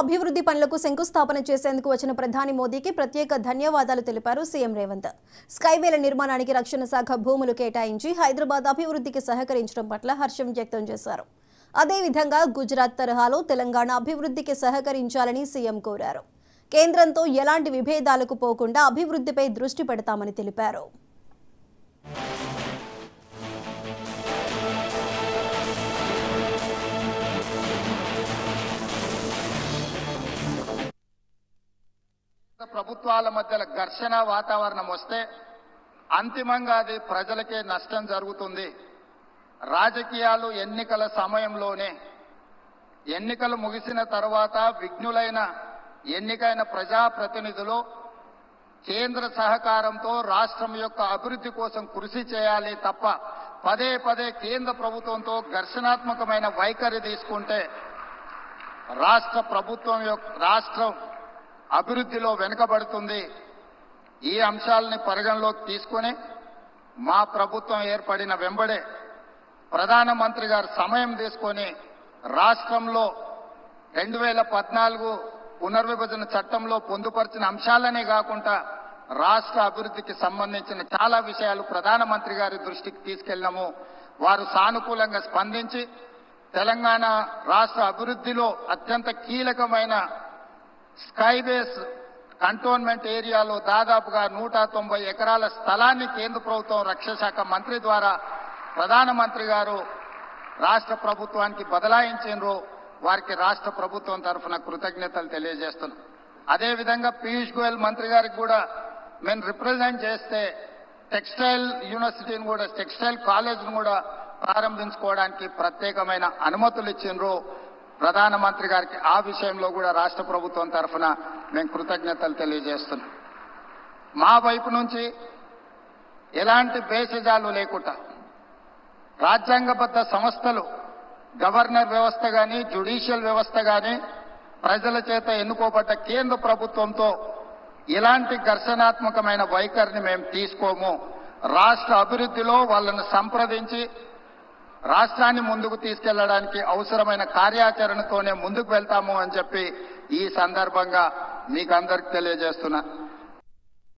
అభివృద్ధి పనులకు శంకుస్థాపన చేసేందుకు వచ్చిన ప్రధాని మోదీకి ప్రత్యేక ధన్యవాదాలు తెలిపారు సీఎం రేవంత్. స్కైవేల నిర్మాణానికి రక్షణ శాఖ భూములు కేటాయించి హైదరాబాద్ అభివృద్ధికి సహకరించడం పట్ల హర్షం వ్యక్తం చేశారు. అదేవిధంగా గుజరాత్ తరహాలో తెలంగాణ అభివృద్ధికి సహకరించాలని సీఎం కోరారు. కేంద్రంతో ఎలాంటి విభేదాలకు పోకుండా అభివృద్ధిపై దృష్టి పెడతామని తెలిపారు. ప్రభుత్వాల మధ్యలో ఘర్షణ వాతావరణం వస్తే అంతిమంగా అది ప్రజలకే నష్టం జరుగుతుంది. రాజకీయాలు ఎన్నికల సమయంలోనే ఎన్నికలు ముగిసిన తర్వాత విఘ్నులైన ఎన్నికైన ప్రజాప్రతినిధులు కేంద్ర సహకారంతో రాష్ట్రం యొక్క అభివృద్ధి కోసం కృషి చేయాలి తప్ప పదే పదే కేంద్ర ప్రభుత్వంతో ఘర్షణాత్మకమైన వైఖరి తీసుకుంటే రాష్ట్ర ప్రభుత్వం యొక్క రాష్ట్రం అభివృద్ధిలో వెనుకబడుతుంది. ఈ అంశాలని పరిగణలోకి తీసుకొని మా ప్రభుత్వం ఏర్పడిన వెంబడే ప్రధానమంత్రి గారు సమయం తీసుకొని రాష్ట్రంలో రెండు వేల పద్నాలుగు పునర్విభజన చట్టంలో పొందుపరిచిన అంశాలనే కాకుండా రాష్ట్ర అభివృద్ధికి సంబంధించిన చాలా విషయాలు ప్రధానమంత్రి గారి దృష్టికి తీసుకెళ్ళినాము. వారు సానుకూలంగా స్పందించి తెలంగాణ రాష్ట్ర అభివృద్ధిలో అత్యంత కీలకమైన స్కైబేస్ కంటోన్మెంట్ ఏరియాలో దాదాపుగా నూట తొంభై ఎకరాల స్థలాన్ని కేంద్ర ప్రభుత్వం రక్షణ శాఖ మంత్రి ద్వారా ప్రధానమంత్రి గారు రాష్ట్ర ప్రభుత్వానికి బదలాయించారు వారికి రాష్ట్ర ప్రభుత్వం తరఫున కృతజ్ఞతలు తెలియజేస్తున్నాం. అదేవిధంగా పీయూష్ గోయల్ మంత్రి గారికి కూడా మేము రిప్రజెంట్ చేస్తే టెక్స్టైల్ యూనివర్సిటీని కూడా టెక్స్టైల్ కాలేజ్ను కూడా ప్రారంభించుకోవడానికి ప్రత్యేకమైన అనుమతులు ఇచ్చిండ్రు. ప్రధానమంత్రి గారికి ఆ విషయంలో కూడా రాష్ట్ర ప్రభుత్వం తరఫున మేము కృతజ్ఞతలు తెలియజేస్తున్నాం. మా వైపు నుంచి ఎలాంటి భేషజాలు లేకుండా రాజ్యాంగబద్ధ సంస్థలు గవర్నర్ వ్యవస్థ కానీ జ్యుడిషియల్ వ్యవస్థ కానీ ప్రజల చేత ఎన్నుకోబడ్డ కేంద్ర ప్రభుత్వంతో ఇలాంటి ఘర్షణాత్మకమైన వైఖరిని మేము తీసుకోము. రాష్ట్ర అభివృద్ధిలో వాళ్ళను సంప్రదించి రాష్ట్రాన్ని ముందుకు తీసుకెళ్ళడానికి అవసరమైన కార్యాచరణతోనే ముందుకు వెళ్తాము అని చెప్పి ఈ సందర్భంగా మీకు అందరికి తెలియజేస్తున్నా.